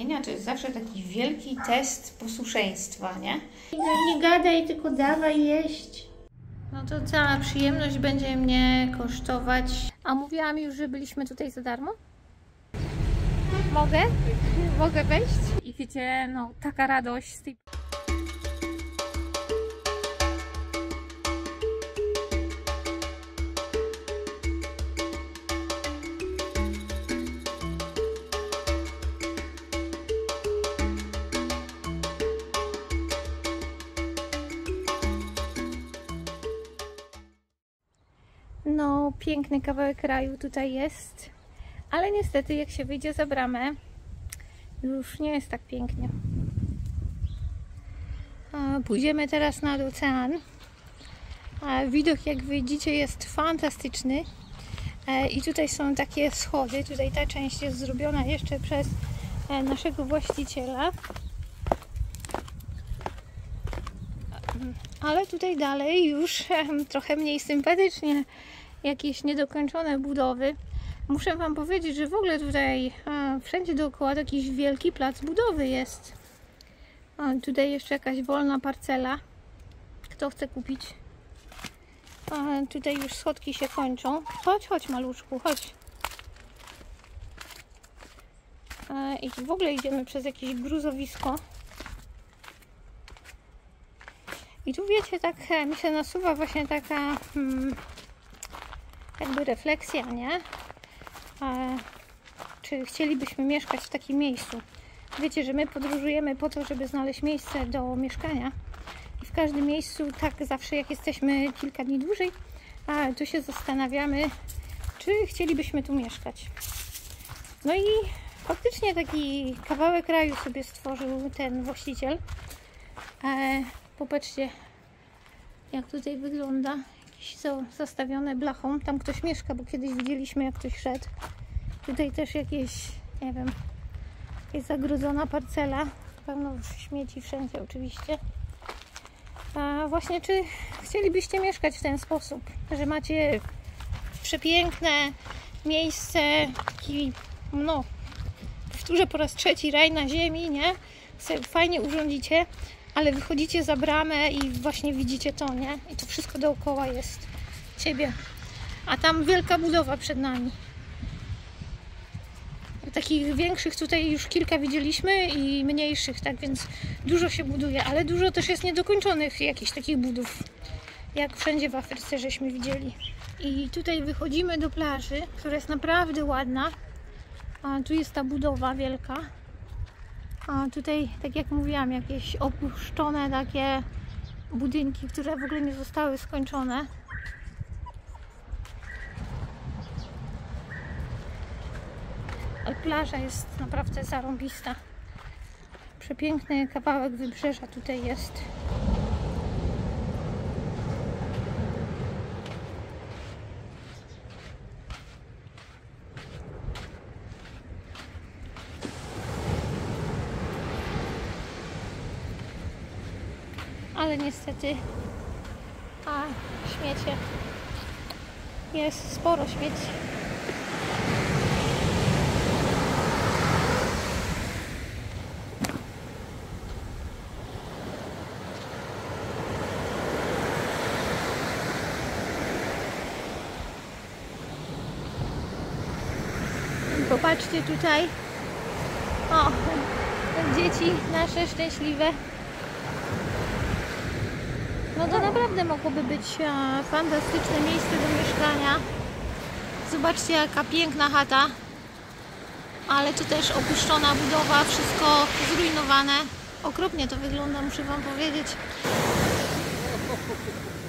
kamienia to jest zawsze taki wielki test posłuszeństwa, nie? Nie, nie gadaj, tylko dawaj jeść. No to cała przyjemność będzie mnie kosztować. A mówiłam już, że byliśmy tutaj za darmo? Mogę? Mogę wejść? I wiecie, no taka radość z tej No, piękny kawałek kraju tutaj jest, ale niestety jak się wyjdzie za bramę, już nie jest tak pięknie. Pójdziemy teraz nad ocean. Widok, jak widzicie, jest fantastyczny. E, I tutaj są takie schody. Tutaj ta część jest zrobiona jeszcze przez e, naszego właściciela. Ale tutaj dalej już trochę mniej sympatycznie jakieś niedokończone budowy. Muszę Wam powiedzieć, że w ogóle tutaj e, wszędzie dookoła jakiś wielki plac budowy jest. A tutaj jeszcze jakaś wolna parcela. Kto chce kupić? A tutaj już schodki się kończą. Chodź, chodź maluszku, chodź. E, I w ogóle idziemy przez jakieś gruzowisko. I tu wiecie, tak e, mi się nasuwa właśnie taka hmm, jakby refleksja, nie? E, czy chcielibyśmy mieszkać w takim miejscu? Wiecie, że my podróżujemy po to, żeby znaleźć miejsce do mieszkania. I w każdym miejscu, tak zawsze jak jesteśmy kilka dni dłużej, a tu się zastanawiamy, czy chcielibyśmy tu mieszkać. No i faktycznie taki kawałek kraju sobie stworzył ten właściciel. E, popatrzcie, jak tutaj wygląda. Są zastawione blachą. Tam ktoś mieszka, bo kiedyś widzieliśmy, jak ktoś szedł. Tutaj też jakieś, nie wiem, jest zagrodzona parcela. Pełno śmieci wszędzie oczywiście. A właśnie, czy chcielibyście mieszkać w ten sposób, że macie przepiękne miejsce, taki, no, powtórzę po raz trzeci, raj na ziemi, nie? Fajnie urządzicie, ale wychodzicie za bramę i właśnie widzicie to, nie? I to wszystko dookoła jest ciebie. A tam wielka budowa przed nami. Takich większych tutaj już kilka widzieliśmy i mniejszych, tak więc dużo się buduje, ale dużo też jest niedokończonych jakichś takich budów, jak wszędzie w Afryce żeśmy widzieli. I tutaj wychodzimy do plaży, która jest naprawdę ładna. A tu jest ta budowa wielka. A tutaj, tak jak mówiłam, jakieś opuszczone takie budynki, które w ogóle nie zostały skończone. Ale plaża jest naprawdę zarąbista. Przepiękny kawałek wybrzeża tutaj jest. Ale niestety a śmiecie jest sporo śmieci. Popatrzcie tutaj. O, dzieci nasze szczęśliwe. No to naprawdę mogłoby być e, fantastyczne miejsce do mieszkania. Zobaczcie jaka piękna chata. Ale tu też opuszczona budowa, wszystko zrujnowane. Okropnie to wygląda, muszę Wam powiedzieć.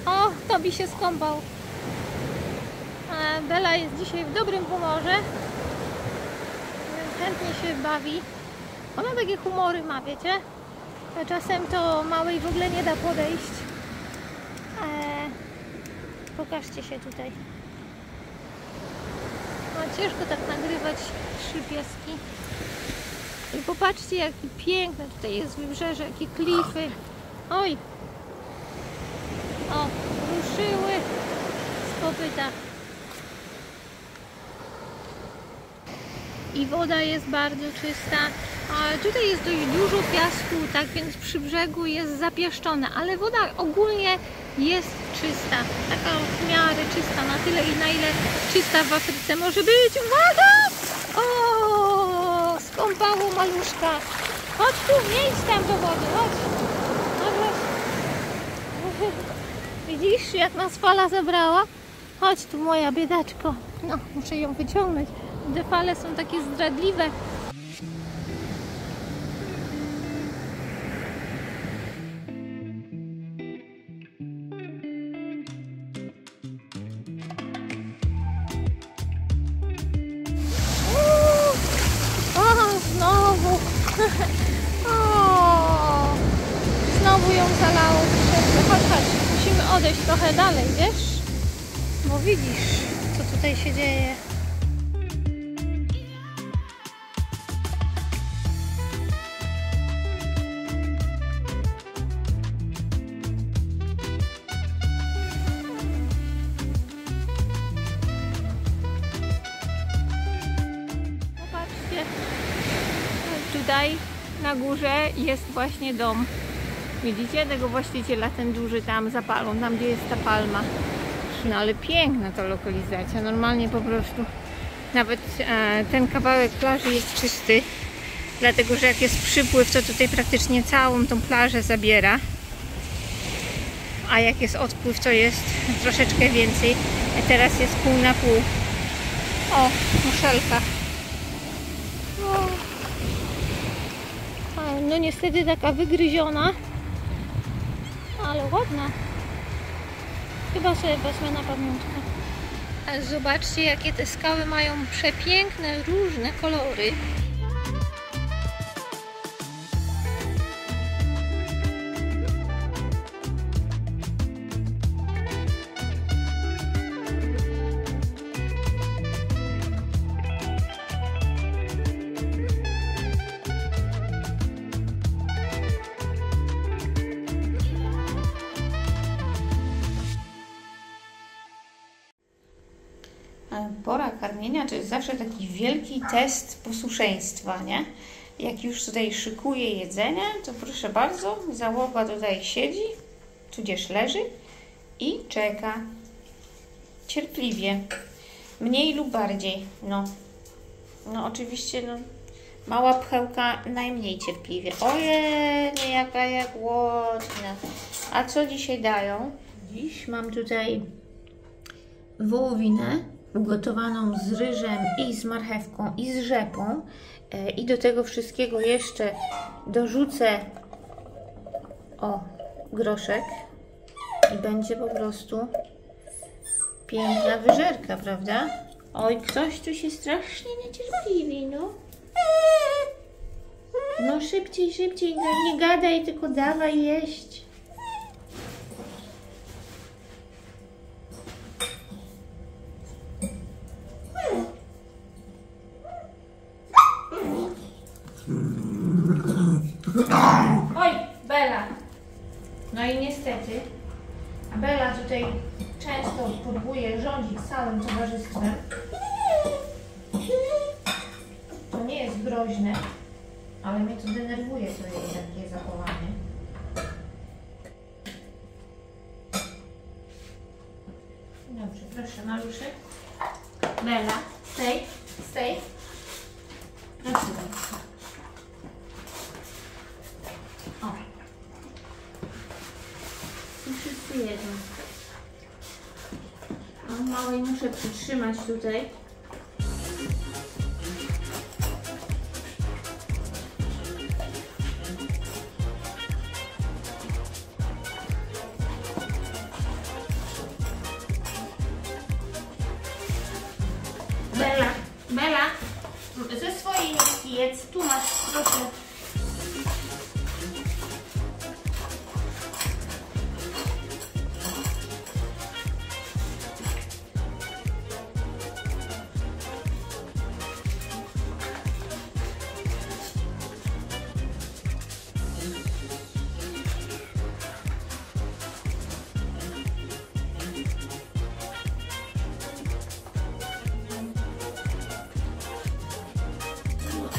O, Tobi się skąpał. E, Bela jest dzisiaj w dobrym humorze. Więc chętnie się bawi. Ona takie humory ma, wiecie? A czasem to małej w ogóle nie da podejść. Pokażcie się tutaj. No, ciężko tak nagrywać trzy pieski. I popatrzcie, jakie piękne tutaj jest wybrzeże, jakie klify. Oj! O, ruszyły z kopyta. I woda jest bardzo czysta. A tutaj jest dość dużo piasku, tak więc przy brzegu jest zapieszczone, ale woda ogólnie jest czysta. Taka w miarę czysta, na tyle i na ile czysta w Afryce może być. Uwaga! O, skąpało maluszka. Chodź tu, nie tam do wody, chodź. Widzisz, jak nas fala zabrała? Chodź tu, moja biedaczko. No, muszę ją wyciągnąć. Te fale są takie zdradliwe. Znowu ją zalało. Chodź, chodź. Musimy odejść trochę dalej, wiesz? Bo widzisz, co tutaj się dzieje. Popatrzcie, tutaj na górze jest właśnie dom. Widzicie tego właściciela, ten duży tam za palą, tam gdzie jest ta palma. No ale piękna ta lokalizacja, normalnie po prostu nawet e, ten kawałek plaży jest czysty, dlatego że jak jest przypływ, to tutaj praktycznie całą tą plażę zabiera. A jak jest odpływ, to jest troszeczkę więcej. A teraz jest pół na pół. O, muszelka. O. No niestety taka wygryziona, ale ładna. Chyba sobie wezmę na pamiątkę. Zobaczcie, jakie te skały mają przepiękne, różne kolory. Zawsze taki wielki test posłuszeństwa, nie? Jak już tutaj szykuje jedzenie, to proszę bardzo, załoga tutaj siedzi, tudzież leży i czeka cierpliwie, mniej lub bardziej, no. No oczywiście, no, mała pchełka najmniej cierpliwie. Ojej, jaka ja głodna. A co dzisiaj dają? Dziś mam tutaj wołowinę ugotowaną z ryżem i z marchewką i z rzepą E, i do tego wszystkiego jeszcze dorzucę o groszek i będzie po prostu piękna wyżerka, prawda? Oj, ktoś tu się strasznie niecierpliwi, no. No szybciej, szybciej, no nie gadaj, tylko dawaj jeść. Wszyscy jedzą. O, małej muszę przytrzymać tutaj.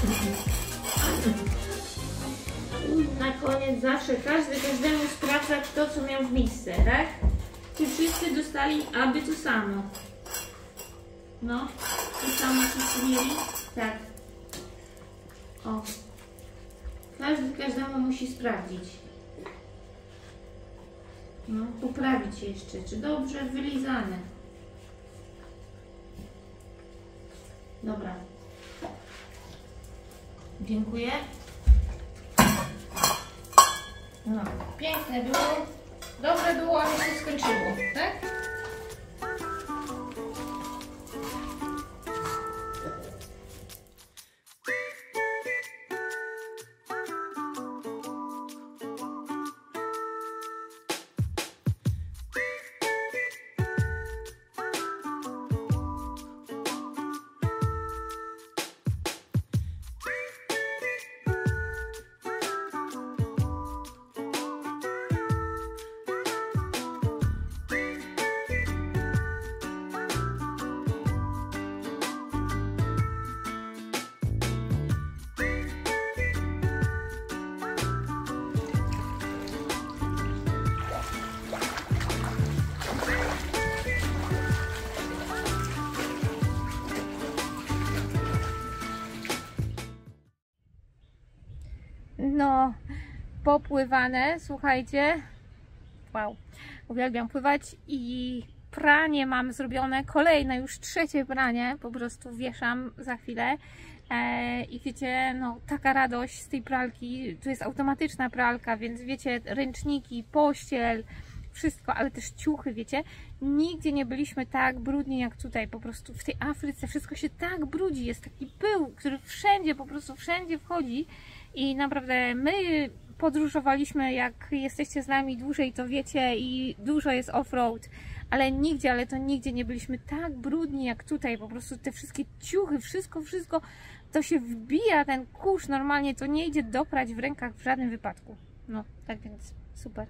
Na koniec zawsze każdy każdemu sprawdza to, co miał w misce, tak? Czy wszyscy dostali aby to samo? No, to samo wszyscy mieli? Tak. O. Każdy każdemu musi sprawdzić. No, poprawić jeszcze, czy dobrze wylizane. Dobra. Dziękuję. No, piękne było. Dobre było, ale się skończyło, tak? Popływane, słuchajcie. Wow, uwielbiam pływać i pranie mam zrobione, kolejne, już trzecie pranie, po prostu wieszam za chwilę. E, I wiecie, no taka radość z tej pralki, to jest automatyczna pralka, więc wiecie, ręczniki, pościel, wszystko, ale też ciuchy, wiecie, nigdzie nie byliśmy tak brudni jak tutaj, po prostu w tej Afryce wszystko się tak brudzi, jest taki pył, który wszędzie, po prostu wszędzie wchodzi i naprawdę my podróżowaliśmy, jak jesteście z nami dłużej, to wiecie i dużo jest off-road, ale nigdzie, ale to nigdzie nie byliśmy tak brudni jak tutaj, po prostu te wszystkie ciuchy, wszystko, wszystko, to się wbija ten kurz, normalnie to nie idzie doprać w rękach w żadnym wypadku. No, tak więc super.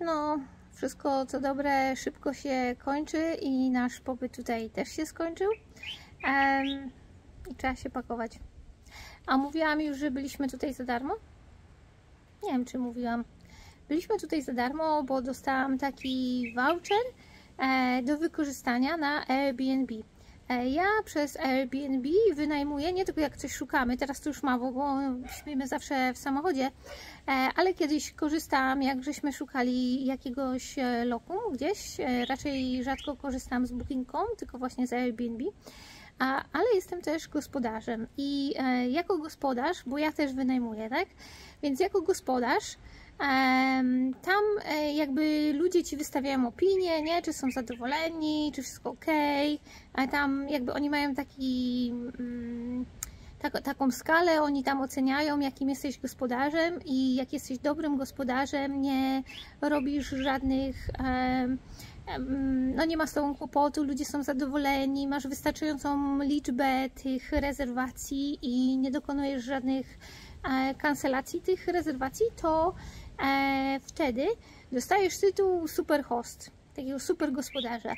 No, wszystko co dobre szybko się kończy i nasz pobyt tutaj też się skończył. Em, I trzeba się pakować. A mówiłam już, że byliśmy tutaj za darmo? Nie wiem, czy mówiłam. Byliśmy tutaj za darmo, bo dostałam taki voucher e, do wykorzystania na Airbnb. E, Ja przez Airbnb wynajmuję, nie tylko jak coś szukamy, teraz to już mało, bo śpimy zawsze w samochodzie, e, ale kiedyś korzystałam, jak żeśmy szukali jakiegoś e, lokum gdzieś, raczej rzadko korzystam z Booking.com, tylko właśnie z Airbnb. A, ale jestem też gospodarzem i jako gospodarz, bo ja też wynajmuję, tak? Więc jako gospodarz tam e, jakby ludzie ci wystawiają opinie, nie? Czy są zadowoleni, czy wszystko ok. A tam jakby oni mają taki. Mm, tak, taką skalę, oni tam oceniają, jakim jesteś gospodarzem i jak jesteś dobrym gospodarzem, nie robisz żadnych, no nie ma z tobą kłopotu, ludzie są zadowoleni, masz wystarczającą liczbę tych rezerwacji i nie dokonujesz żadnych e, kancelacji tych rezerwacji, to e, wtedy dostajesz tytuł super host, takiego super gospodarza.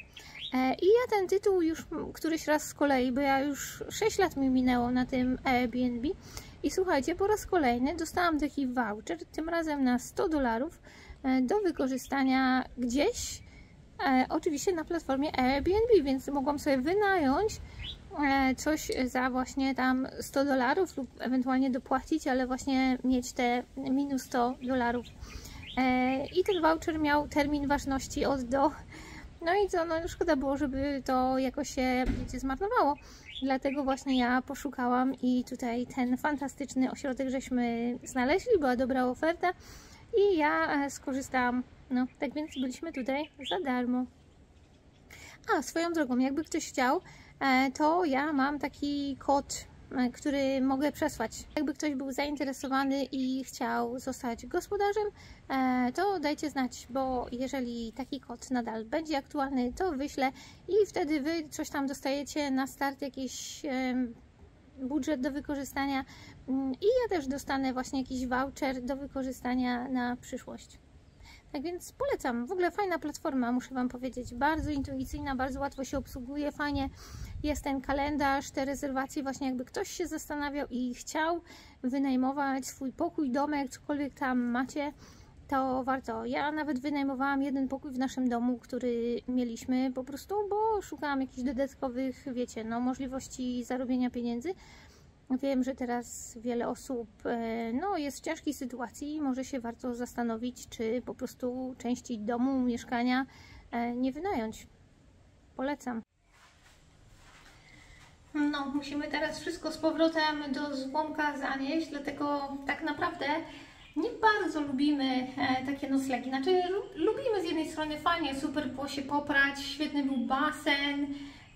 E, I ja ten tytuł już któryś raz z kolei, bo ja już 6 lat mi minęło na tym Airbnb i słuchajcie, po raz kolejny dostałam taki voucher, tym razem na 100 dolarów e, do wykorzystania gdzieś, oczywiście na platformie Airbnb, więc mogłam sobie wynająć coś za właśnie tam 100 dolarów lub ewentualnie dopłacić, ale właśnie mieć te minus 100 dolarów. E, I ten voucher miał termin ważności od do. No i co, no szkoda było, żeby to jakoś się wiecie, zmarnowało. Dlatego właśnie ja poszukałam i tutaj ten fantastyczny ośrodek żeśmy znaleźli, była dobra oferta i ja e, skorzystałam. No, tak więc byliśmy tutaj za darmo. A, swoją drogą, jakby ktoś chciał, e, to ja mam taki kod e, który mogę przesłać. Jakby ktoś był zainteresowany i chciał zostać gospodarzem, e, to dajcie znać, bo jeżeli taki kod nadal będzie aktualny, to wyślę i wtedy wy coś tam dostajecie na start jakiś budżet do wykorzystania mm, i ja też dostanę właśnie jakiś voucher do wykorzystania na przyszłość. Tak więc polecam. W ogóle fajna platforma, muszę Wam powiedzieć. Bardzo intuicyjna, bardzo łatwo się obsługuje, fajnie jest ten kalendarz, te rezerwacje. Właśnie jakby ktoś się zastanawiał i chciał wynajmować swój pokój, domek, cokolwiek tam macie, to warto. Ja nawet wynajmowałam jeden pokój w naszym domu, który mieliśmy po prostu, bo szukałam jakichś dodatkowych, wiecie, no, możliwości zarobienia pieniędzy. Wiem, że teraz wiele osób e, no, jest w ciężkiej sytuacji i może się warto zastanowić, czy po prostu części domu, mieszkania e, nie wynająć. Polecam. No, musimy teraz wszystko z powrotem do złomka zanieść, dlatego tak naprawdę nie bardzo lubimy e, takie noclegi. Znaczy, lubimy z jednej strony fajnie, super było się poprać, świetny był basen,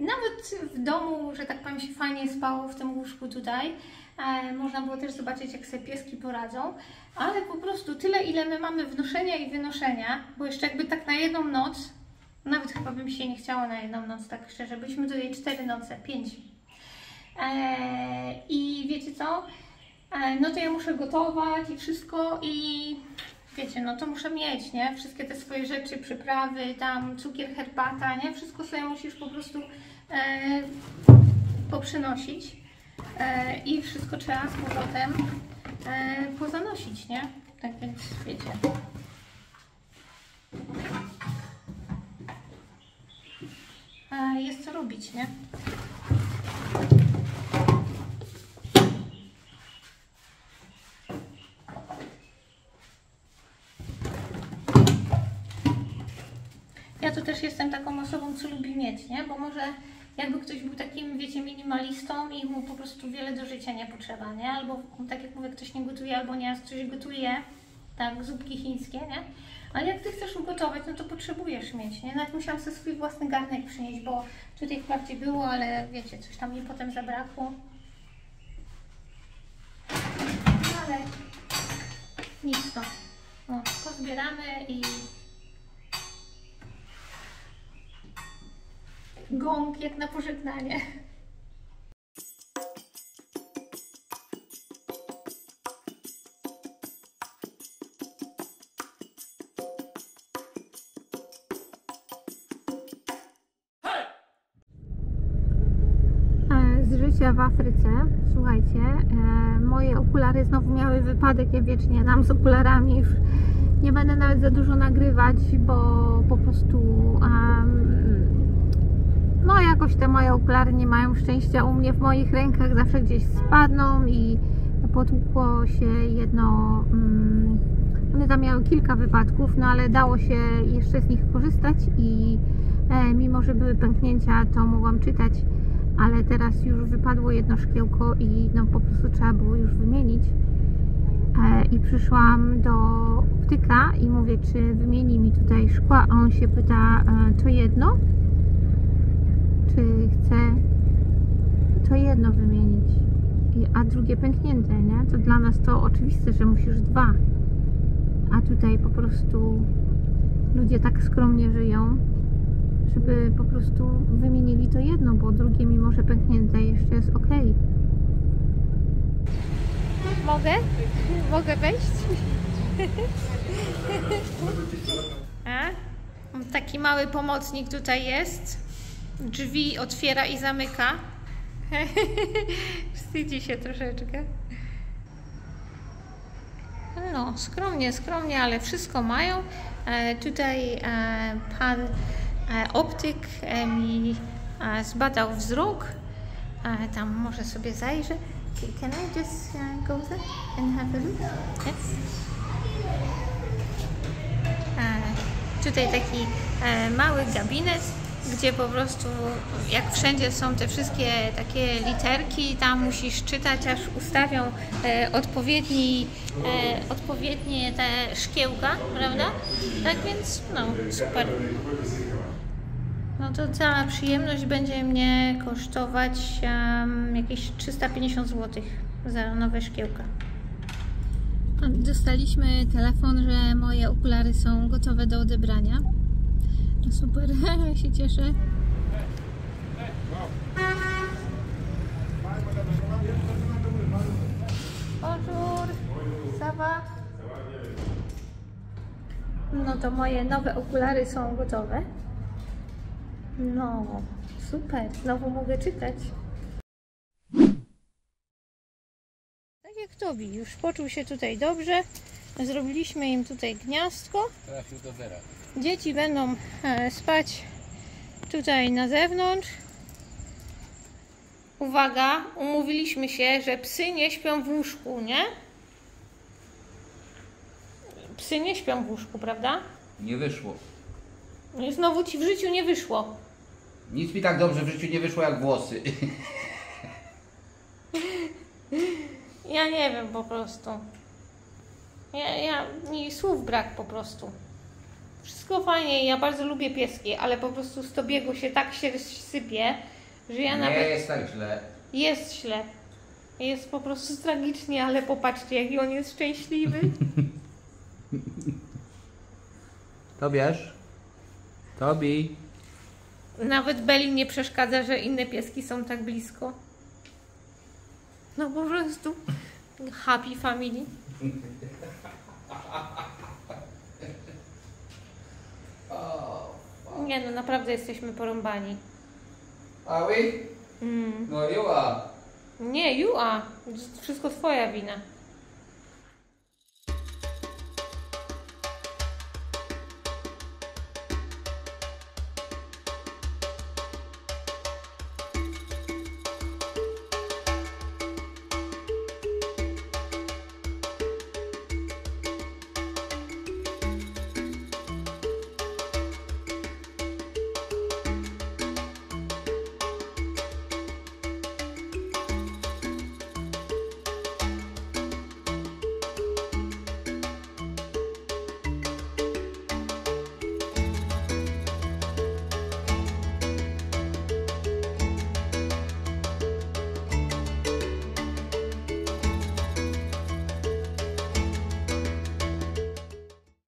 nawet w domu, że tak powiem, się fajnie spało w tym łóżku tutaj. E, można było też zobaczyć, jak sobie pieski poradzą, ale po prostu tyle, ile my mamy wnoszenia i wynoszenia, bo jeszcze jakby tak na jedną noc, nawet chyba bym się nie chciało na jedną noc, tak szczerze, byśmy tutaj cztery noce, pięć. E, I wiecie co? E, no to ja muszę gotować i wszystko i wiecie, no to muszę mieć, nie? Wszystkie te swoje rzeczy, przyprawy, tam cukier, herbata, nie? Wszystko sobie musisz po prostu e, poprzynosić e, i wszystko trzeba z powrotem e, pozanosić, nie? Tak więc wiecie. E, jest co robić, nie? to też jestem taką osobą, co lubi mieć, nie? Bo może jakby ktoś był takim, wiecie, minimalistą i mu po prostu wiele do życia nie potrzeba, nie? Albo tak jak mówię, ktoś nie gotuje, albo nie, ktoś gotuje, tak, zupki chińskie, nie? Ale jak Ty chcesz ugotować, no to potrzebujesz mieć, nie? Nawet musiałam sobie swój własny garnek przynieść, bo tutaj wprawdzie było, ale wiecie, coś tam mi potem zabrakło. No ale nic to. No, pozbieramy i gong jak na pożegnanie. z życia w Afryce. Słuchajcie, e, moje okulary znowu miały wypadek. Ja wiecznie nam z okularami już nie będę nawet za dużo nagrywać, bo po prostu no jakoś te moje okulary nie mają szczęścia u mnie w moich rękach, zawsze gdzieś spadną i potłukło się jedno um, one tam miały kilka wypadków, no ale dało się jeszcze z nich korzystać i e, mimo, że były pęknięcia, to mogłam czytać, ale teraz już wypadło jedno szkiełko i no po prostu trzeba było już wymienić e, i przyszłam do optyka i mówię, czy wymieni mi tutaj szkła, a on się pyta, e, to jedno? Czy chcę to jedno wymienić, a drugie pęknięte, nie? To dla nas to oczywiste, że musisz dwa. A tutaj po prostu ludzie tak skromnie żyją, żeby po prostu wymienili to jedno, bo drugie, mimo że pęknięte, jeszcze jest ok. Mogę? Mogę wejść? A? Taki mały pomocnik tutaj jest drzwi otwiera i zamyka. Wstydzi się troszeczkę. No, skromnie, skromnie, ale wszystko mają. E, tutaj e, pan e, optyk e, mi e, zbadał wzrok. E, tam może sobie zajrzę. Can I just uh, go there and have a look? Yes. tutaj taki mały gabinet gdzie po prostu jak wszędzie są te wszystkie takie literki, tam musisz czytać, aż ustawią e, odpowiedni, e, odpowiednie te szkiełka, prawda? Tak więc, no, super. No to cała przyjemność będzie mnie kosztować em, jakieś 350 zł za nowe szkiełka. Dostaliśmy telefon, że moje okulary są gotowe do odebrania. Super, ja się cieszę. Bonjour, ça va? No to moje nowe okulary są gotowe. No, super, znowu mogę czytać. Tak jak Tobi, już poczuł się tutaj dobrze. Zrobiliśmy im tutaj gniazdko. Trafił do zera. Dzieci będą e, spać tutaj na zewnątrz. Uwaga, umówiliśmy się, że psy nie śpią w łóżku, nie? Psy nie śpią w łóżku, prawda? Nie wyszło. I znowu ci w życiu nie wyszło. Nic mi tak dobrze w życiu nie wyszło jak włosy. Ja nie wiem po prostu. Ja, ja, mi słów brak po prostu. Wszystko fajnie, ja bardzo lubię pieski, ale po prostu z Tobiego się tak się sypie, że ja Nie nawet... jest tak źle. Jest źle. Jest po prostu tragicznie, ale popatrzcie, jaki on jest szczęśliwy. To bierz. Tobi. Nawet Beli nie przeszkadza, że inne pieski są tak blisko. No po prostu happy family. Nie no, naprawdę jesteśmy porąbani. A wy? Mm. No Jua. Nie, Jua, wszystko twoja wina.